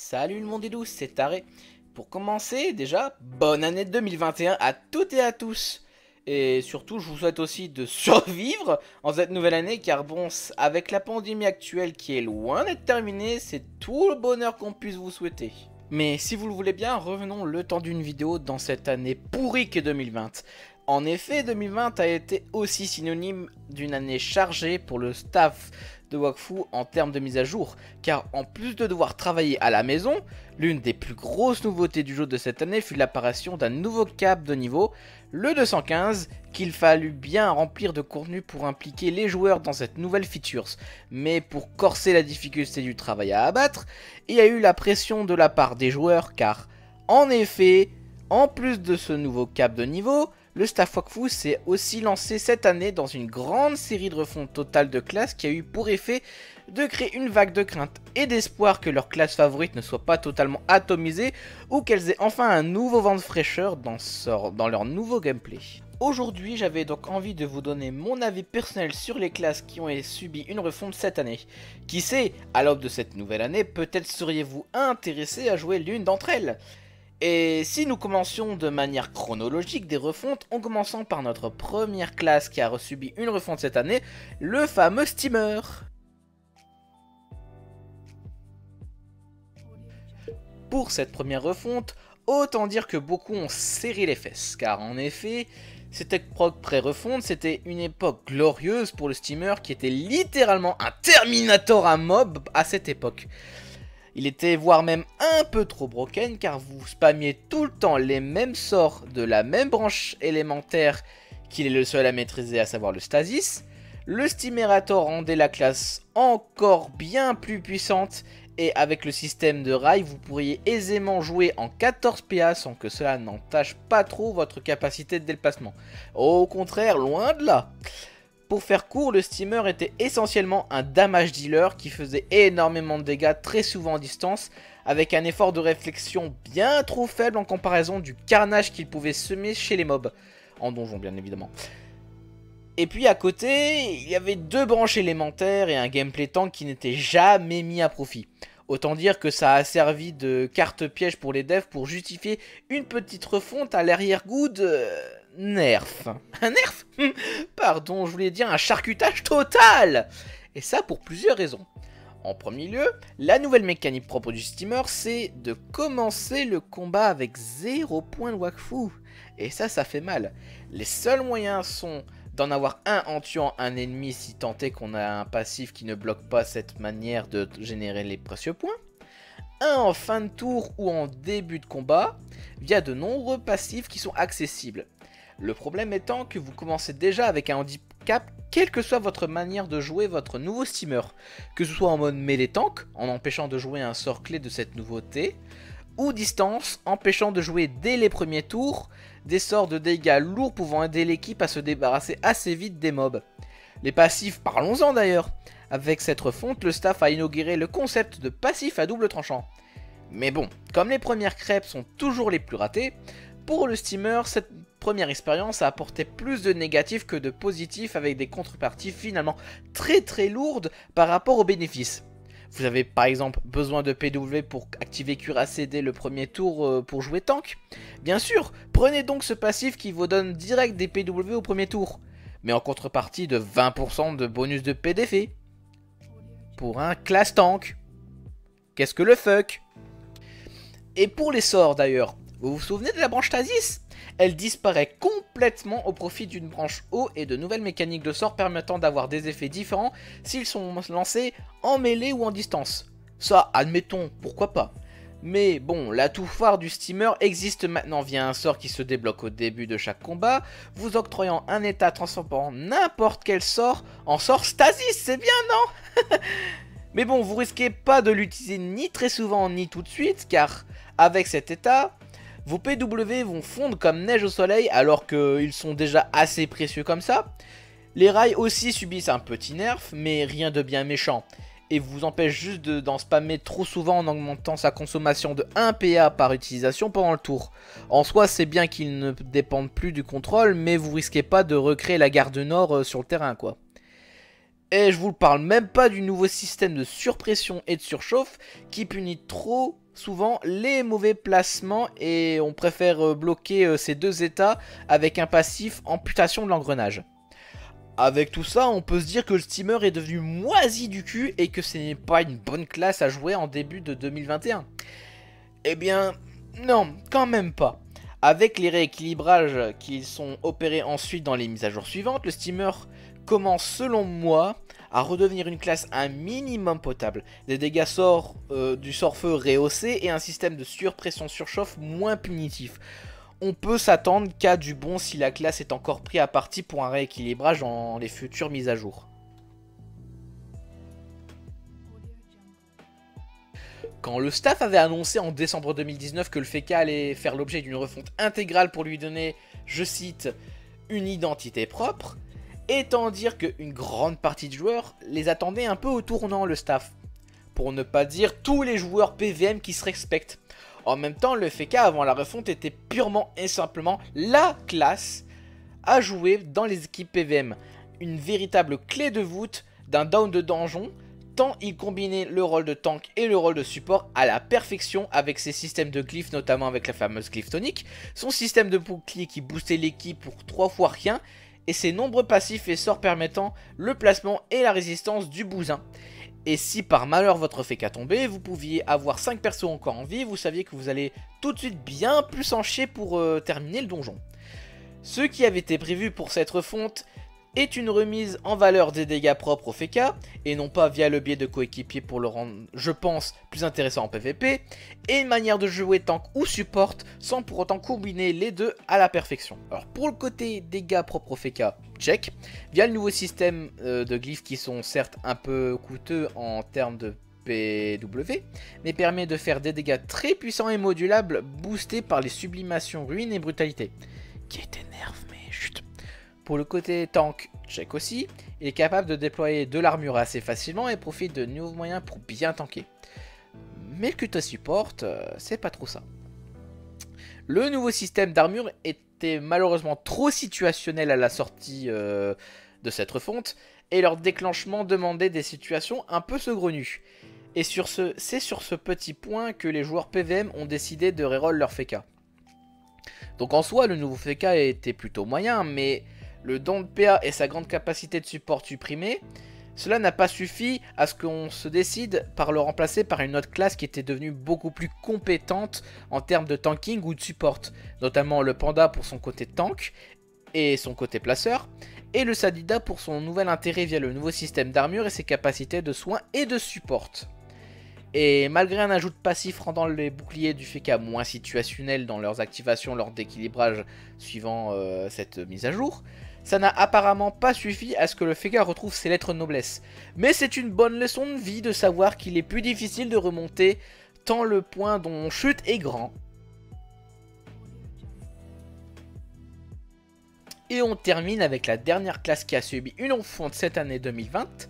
Salut le monde est douce, c'est Taré. Pour commencer, déjà, bonne année 2021 à toutes et à tous. Et surtout, je vous souhaite aussi de survivre en cette nouvelle année, car bon, avec la pandémie actuelle qui est loin d'être terminée, c'est tout le bonheur qu'on puisse vous souhaiter. Mais si vous le voulez bien, revenons le temps d'une vidéo dans cette année pourrie qu'est 2020. En effet, 2020 a été aussi synonyme d'une année chargée pour le staff de Wakfu en termes de mise à jour, car en plus de devoir travailler à la maison, l'une des plus grosses nouveautés du jeu de cette année fut l'apparition d'un nouveau cap de niveau, le 215, qu'il fallut bien remplir de contenu pour impliquer les joueurs dans cette nouvelle features. Mais pour corser la difficulté du travail à abattre, il y a eu la pression de la part des joueurs, car en effet, en plus de ce nouveau cap de niveau, le staff Wakfu s'est aussi lancé cette année dans une grande série de refontes totales de classes qui a eu pour effet de créer une vague de crainte et d'espoir que leur classe favorite ne soit pas totalement atomisée ou qu'elles aient enfin un nouveau vent de fraîcheur dans, dans leur nouveau gameplay. Aujourd'hui, j'avais donc envie de vous donner mon avis personnel sur les classes qui ont subi une refonte cette année. Qui sait, à l'aube de cette nouvelle année, peut-être seriez-vous intéressé à jouer l'une d'entre elles? Et si nous commencions de manière chronologique des refontes, en commençant par notre première classe qui a subi une refonte cette année, le fameux steamer. Pour cette première refonte, autant dire que beaucoup ont serré les fesses, car en effet, cette époque pré-refonte, c'était une époque glorieuse pour le steamer qui était littéralement un Terminator à mob à cette époque. Il était voire même un peu trop broken car vous spammiez tout le temps les mêmes sorts de la même branche élémentaire qu'il est le seul à maîtriser, à savoir le Stasis. Le Stimerator rendait la classe encore bien plus puissante et avec le système de rail, vous pourriez aisément jouer en 14 PA sans que cela n'entache pas trop votre capacité de déplacement. Au contraire, loin de là. Pour faire court, le steamer était essentiellement un damage dealer qui faisait énormément de dégâts très souvent en distance, avec un effort de réflexion bien trop faible en comparaison du carnage qu'il pouvait semer chez les mobs, en donjon bien évidemment. Et puis à côté, il y avait deux branches élémentaires et un gameplay tank qui n'était jamais mis à profit. Autant dire que ça a servi de carte piège pour les devs pour justifier une petite refonte à l'arrière-goût de nerf. Un nerf Pardon, je voulais dire un charcutage total Et ça pour plusieurs raisons. En premier lieu, la nouvelle mécanique propre du steamer, c'est de commencer le combat avec 0 point de Wakfu. Et ça, ça fait mal. Les seuls moyens sont d'en avoir un en tuant un ennemi si tant est qu'on a un passif qui ne bloque pas cette manière de générer les précieux points. Un en fin de tour ou en début de combat, via de nombreux passifs qui sont accessibles. Le problème étant que vous commencez déjà avec un handicap, quelle que soit votre manière de jouer votre nouveau steamer. Que ce soit en mode mêlée tank, en empêchant de jouer un sort clé de cette nouveauté, ou distance, empêchant de jouer dès les premiers tours des sorts de dégâts lourds pouvant aider l'équipe à se débarrasser assez vite des mobs. Les passifs, parlons-en d'ailleurs. Avec cette refonte, le staff a inauguré le concept de passif à double tranchant. Mais bon, comme les premières crêpes sont toujours les plus ratées, pour le steamer, cette première expérience a apporté plus de négatifs que de positifs avec des contreparties finalement très très lourdes par rapport aux bénéfices. Vous avez par exemple besoin de PW pour activer Cuirassé dès le premier tour euh, pour jouer tank Bien sûr, prenez donc ce passif qui vous donne direct des PW au premier tour, mais en contrepartie de 20% de bonus de PDF. Pour un class tank. Qu'est-ce que le fuck? Et pour les sorts d'ailleurs, vous vous souvenez de la branche Tasis elle disparaît complètement au profit d'une branche haut et de nouvelles mécaniques de sort permettant d'avoir des effets différents s'ils sont lancés en mêlée ou en distance. Ça, admettons, pourquoi pas. Mais bon, l'atout phare du steamer existe maintenant via un sort qui se débloque au début de chaque combat, vous octroyant un état transformant n'importe quel sort en sort stasis, c'est bien non? Mais bon, vous risquez pas de l'utiliser ni très souvent ni tout de suite, car avec cet état, vos PW vont fondre comme neige au soleil alors qu'ils sont déjà assez précieux comme ça. Les rails aussi subissent un petit nerf, mais rien de bien méchant. Et vous empêche juste d'en spammer trop souvent en augmentant sa consommation de 1 PA par utilisation pendant le tour. En soi, c'est bien qu'ils ne dépendent plus du contrôle, mais vous risquez pas de recréer la garde nord euh, sur le terrain, quoi. Et je vous parle même pas du nouveau système de surpression et de surchauffe qui punit trop souvent les mauvais placements et on préfère euh, bloquer euh, ces deux états avec un passif amputation de l'engrenage. Avec tout ça, on peut se dire que le steamer est devenu moisi du cul et que ce n'est pas une bonne classe à jouer en début de 2021. Eh bien, non, quand même pas. Avec les rééquilibrages qui sont opérés ensuite dans les mises à jour suivantes, le steamer commence selon moi à redevenir une classe un minimum potable. Des dégâts sort, euh, du sort-feu rehaussé et un système de surpression surchauffe moins punitif. On peut s'attendre qu'à du bon si la classe est encore pris à partie pour un rééquilibrage dans les futures mises à jour. Quand le staff avait annoncé en décembre 2019 que le FK allait faire l'objet d'une refonte intégrale pour lui donner, je cite, une identité propre, Étant dire qu'une grande partie de joueurs les attendait un peu au tournant le staff. Pour ne pas dire tous les joueurs PVM qui se respectent. En même temps, le FK avant la refonte était purement et simplement la classe à jouer dans les équipes PVM. Une véritable clé de voûte d'un down de donjon, il combinait le rôle de tank et le rôle de support à la perfection avec ses systèmes de glyphes, notamment avec la fameuse glyph tonique, son système de bouclier qui boostait l'équipe pour 3 fois rien, et ses nombreux passifs et sorts permettant le placement et la résistance du bousin. Et si par malheur votre FK tombait, vous pouviez avoir 5 persos encore en vie, vous saviez que vous allez tout de suite bien plus en chier pour euh, terminer le donjon. Ce qui avait été prévu pour cette refonte est une remise en valeur des dégâts propres au FK, et non pas via le biais de coéquipiers pour le rendre, je pense, plus intéressant en PvP, et une manière de jouer tank ou support sans pour autant combiner les deux à la perfection. Alors pour le côté dégâts propres au FK, check, via le nouveau système euh, de glyphes qui sont certes un peu coûteux en termes de PW, mais permet de faire des dégâts très puissants et modulables boostés par les sublimations ruines et brutalité. Qui t'énerve pour le côté tank, check aussi, il est capable de déployer de l'armure assez facilement et profite de nouveaux moyens pour bien tanker. Mais le QT support, euh, c'est pas trop ça. Le nouveau système d'armure était malheureusement trop situationnel à la sortie euh, de cette refonte, et leur déclenchement demandait des situations un peu saugrenues. Et c'est sur ce petit point que les joueurs PVM ont décidé de reroll leur FK. Donc en soi, le nouveau FK était plutôt moyen, mais le don de PA et sa grande capacité de support supprimée, cela n'a pas suffi à ce qu'on se décide par le remplacer par une autre classe qui était devenue beaucoup plus compétente en termes de tanking ou de support, notamment le Panda pour son côté tank et son côté placeur, et le Sadida pour son nouvel intérêt via le nouveau système d'armure et ses capacités de soins et de support. Et malgré un ajout de passif rendant les boucliers du FK moins situationnels dans leurs activations lors d'équilibrage suivant euh, cette mise à jour, ça n'a apparemment pas suffi à ce que le Fega retrouve ses lettres de noblesse. Mais c'est une bonne leçon de vie de savoir qu'il est plus difficile de remonter tant le point dont on chute est grand. Et on termine avec la dernière classe qui a subi une refonte cette année 2020,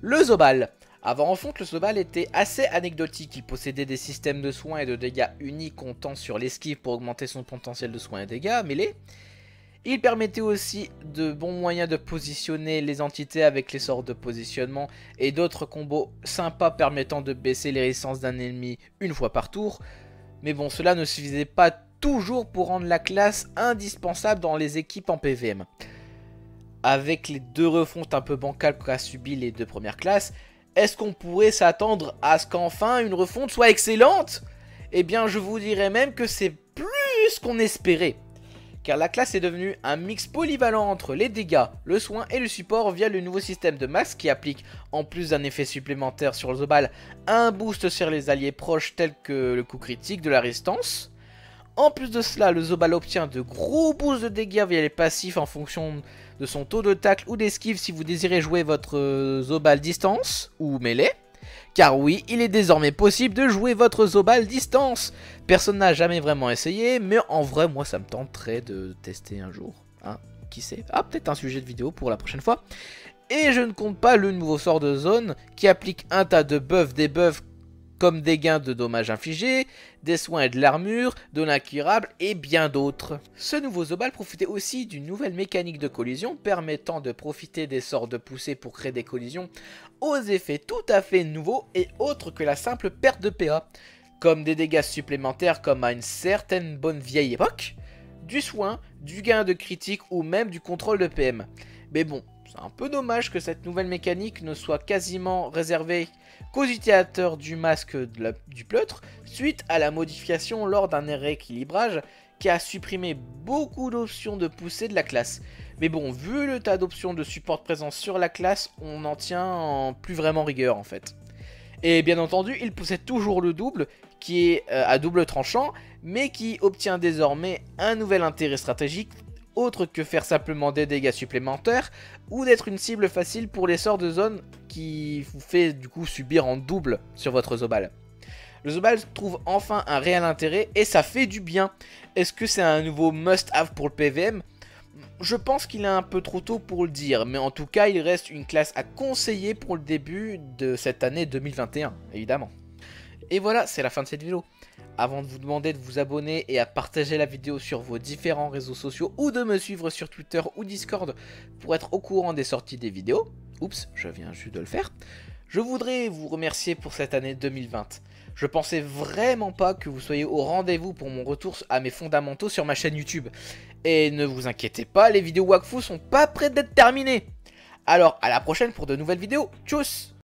le Zobal. Avant refonte, le Zobal était assez anecdotique, il possédait des systèmes de soins et de dégâts uniques comptant sur l'esquive pour augmenter son potentiel de soins et dégâts mêlés. Il permettait aussi de bons moyens de positionner les entités avec les sorts de positionnement et d'autres combos sympas permettant de baisser les résistances d'un ennemi une fois par tour. Mais bon, cela ne suffisait pas toujours pour rendre la classe indispensable dans les équipes en PVM. Avec les deux refontes un peu bancales qu'a subi les deux premières classes, est-ce qu'on pourrait s'attendre à ce qu'enfin une refonte soit excellente? Eh bien, je vous dirais même que c'est plus qu'on espérait car la classe est devenue un mix polyvalent entre les dégâts, le soin et le support via le nouveau système de max qui applique, en plus d'un effet supplémentaire sur le Zobal, un boost sur les alliés proches tels que le coup critique de la résistance. En plus de cela, le Zobal obtient de gros boosts de dégâts via les passifs en fonction de son taux de tacle ou d'esquive si vous désirez jouer votre Zobal distance ou mêlée. Car oui, il est désormais possible de jouer votre Zobal distance. Personne n'a jamais vraiment essayé, mais en vrai, moi, ça me tenterait de tester un jour. Hein Qui sait Ah, peut-être un sujet de vidéo pour la prochaine fois. Et je ne compte pas le nouveau sort de zone qui applique un tas de buffs, des buffs comme des gains de dommages infligés, des soins et de l'armure, de l'incurable et bien d'autres. Ce nouveau Zobal profitait aussi d'une nouvelle mécanique de collision permettant de profiter des sorts de poussée pour créer des collisions aux effets tout à fait nouveaux et autres que la simple perte de PA, comme des dégâts supplémentaires comme à une certaine bonne vieille époque, du soin, du gain de critique ou même du contrôle de PM. Mais bon, c'est un peu dommage que cette nouvelle mécanique ne soit quasiment réservée qu'aux utilisateurs du masque du pleutre, suite à la modification lors d'un rééquilibrage qui a supprimé beaucoup d'options de poussée de la classe. Mais bon, vu le tas d'options de support présents sur la classe, on en tient plus vraiment rigueur en fait. Et bien entendu, il possède toujours le double, qui est euh, à double tranchant, mais qui obtient désormais un nouvel intérêt stratégique autre que faire simplement des dégâts supplémentaires ou d'être une cible facile pour les sorts de zone qui vous fait du coup subir en double sur votre Zobal. Le Zobal trouve enfin un réel intérêt et ça fait du bien. Est-ce que c'est un nouveau must-have pour le PVM je pense qu'il est un peu trop tôt pour le dire, mais en tout cas, il reste une classe à conseiller pour le début de cette année 2021, évidemment. Et voilà, c'est la fin de cette vidéo. Avant de vous demander de vous abonner et à partager la vidéo sur vos différents réseaux sociaux ou de me suivre sur Twitter ou Discord pour être au courant des sorties des vidéos, oups, je viens juste de le faire, je voudrais vous remercier pour cette année 2020. Je pensais vraiment pas que vous soyez au rendez-vous pour mon retour à mes fondamentaux sur ma chaîne YouTube. Et ne vous inquiétez pas, les vidéos Wakfu sont pas prêtes d'être terminées. Alors à la prochaine pour de nouvelles vidéos. Tchuss